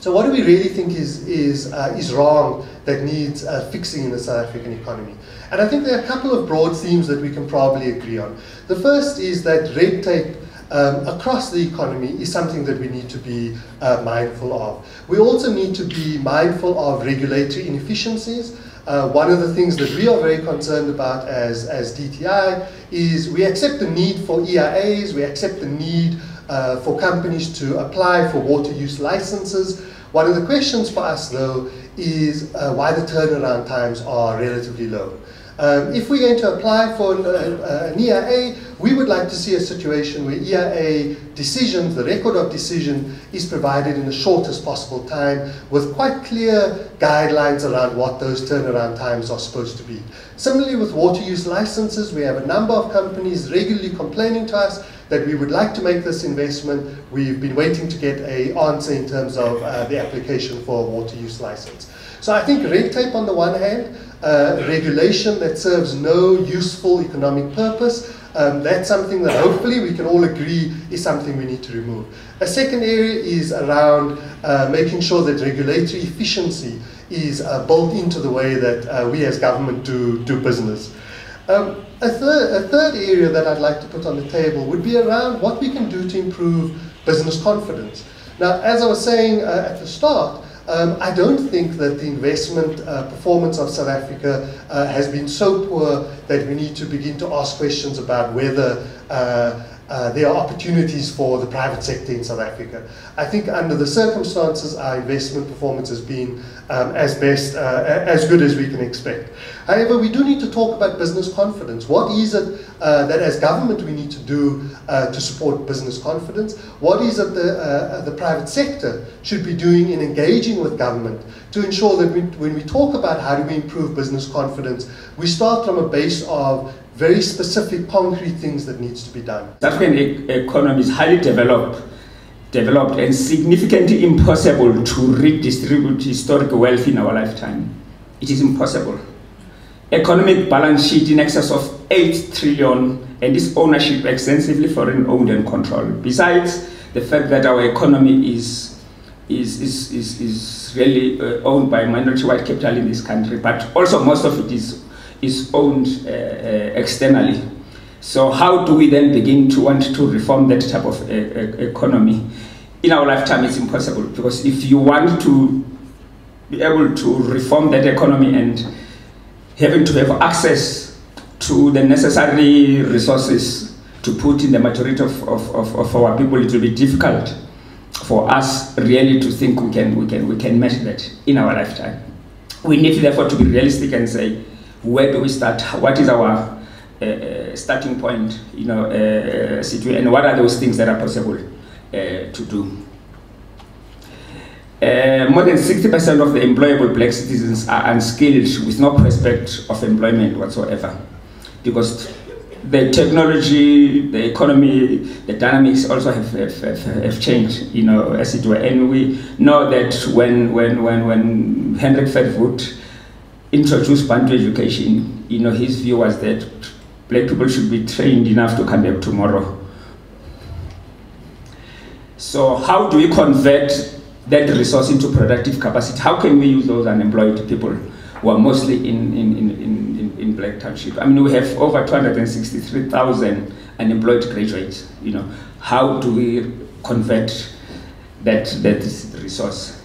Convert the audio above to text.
So what do we really think is, is, uh, is wrong that needs uh, fixing in the South African economy? And I think there are a couple of broad themes that we can probably agree on. The first is that red tape um, across the economy is something that we need to be uh, mindful of. We also need to be mindful of regulatory inefficiencies. Uh, one of the things that we are very concerned about as, as DTI is we accept the need for EIAs, we accept the need uh, for companies to apply for water use licenses. One of the questions for us, though, is uh, why the turnaround times are relatively low. Um, if we're going to apply for uh, an, EIA, we would like to see a situation where EIA decisions, the record of decision, is provided in the shortest possible time with quite clear guidelines around what those turnaround times are supposed to be. Similarly with water use licenses, we have a number of companies regularly complaining to us that we would like to make this investment. We've been waiting to get an answer in terms of uh, the application for a water use license. So I think red tape on the one hand, uh, regulation that serves no useful economic purpose, um, that's something that hopefully we can all agree is something we need to remove. A second area is around uh, making sure that regulatory efficiency is uh, built into the way that uh, we as government do, do business. Um, a, third, a third area that I'd like to put on the table would be around what we can do to improve business confidence. Now, as I was saying uh, at the start, um, I don't think that the investment uh, performance of South Africa uh, has been so poor that we need to begin to ask questions about whether uh, there are opportunities for the private sector in South Africa. I think under the circumstances, our investment performance has been um, as best, uh, as good as we can expect. However, we do need to talk about business confidence. What is it uh, that as government we need to do uh, to support business confidence? What is it the, uh, the private sector should be doing in engaging with government to ensure that we, when we talk about how do we improve business confidence, we start from a base of very specific, concrete things that needs to be done. South African economy is highly developed, developed and significantly impossible to redistribute historic wealth in our lifetime. It is impossible. Economic balance sheet in excess of 8 trillion and this ownership extensively foreign owned and controlled. Besides the fact that our economy is is, is, is, is really uh, owned by minority white capital in this country, but also most of it is is owned uh, uh, externally. So how do we then begin to want to reform that type of uh, economy? In our lifetime, it's impossible because if you want to be able to reform that economy and having to have access to the necessary resources to put in the majority of, of, of, of our people, it will be difficult for us really to think we can, we, can, we can match that in our lifetime. We need therefore to be realistic and say, where do we start? What is our uh, uh starting point? You know, uh, situation, and what are those things that are possible uh, to do? Uh, more than 60% of the employable black citizens are unskilled with no prospect of employment whatsoever. Because the technology, the economy, the dynamics also have, have, have, changed, you know, as it were. And we know that when, when, when, when Hendrik Verwoerd introduced Bantu education, you know, his view was that black people should be trained enough to come back tomorrow. So how do we convert that resource into productive capacity? How can we use those unemployed people who are mostly in, in, in, in, in black township? I mean, we have over 263,000 unemployed graduates, you know. How do we convert that, that resource?